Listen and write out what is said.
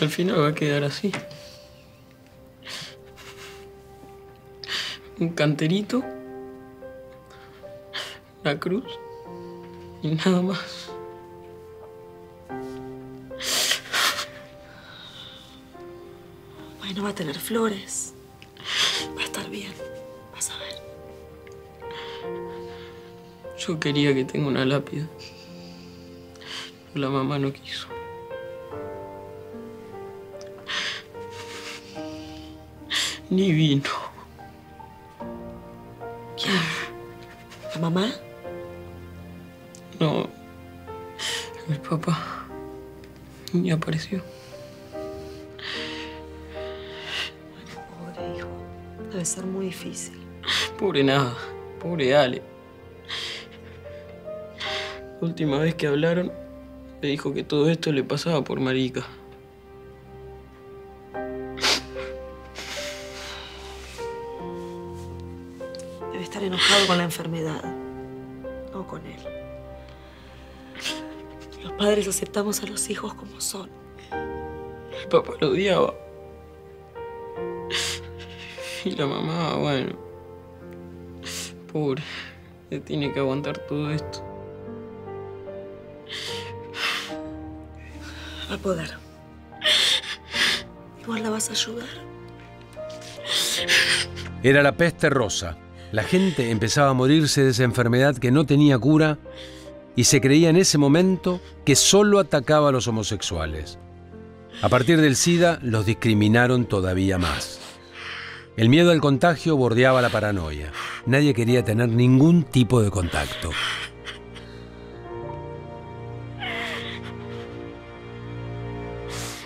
Al final va a quedar así. Un canterito, una cruz y nada más. Bueno, va a tener flores. Va a estar bien. Vas a ver. Yo quería que tenga una lápida. Pero la mamá no quiso. Ni vino. ¿Quién? ¿La mamá? No. Mi papá. Ni apareció. Pobre hijo. Debe ser muy difícil. Pobre nada. Pobre Ale. La última vez que hablaron, le dijo que todo esto le pasaba por marica. Debe estar enojado con la enfermedad. No con él. Los padres aceptamos a los hijos como son. El papá lo odiaba. Y la mamá, bueno. Pobre. Le tiene que aguantar todo esto. Va a poder. Igual la vas a ayudar. Era la peste rosa. La gente empezaba a morirse de esa enfermedad que no tenía cura y se creía en ese momento que solo atacaba a los homosexuales. A partir del SIDA los discriminaron todavía más. El miedo al contagio bordeaba la paranoia. Nadie quería tener ningún tipo de contacto.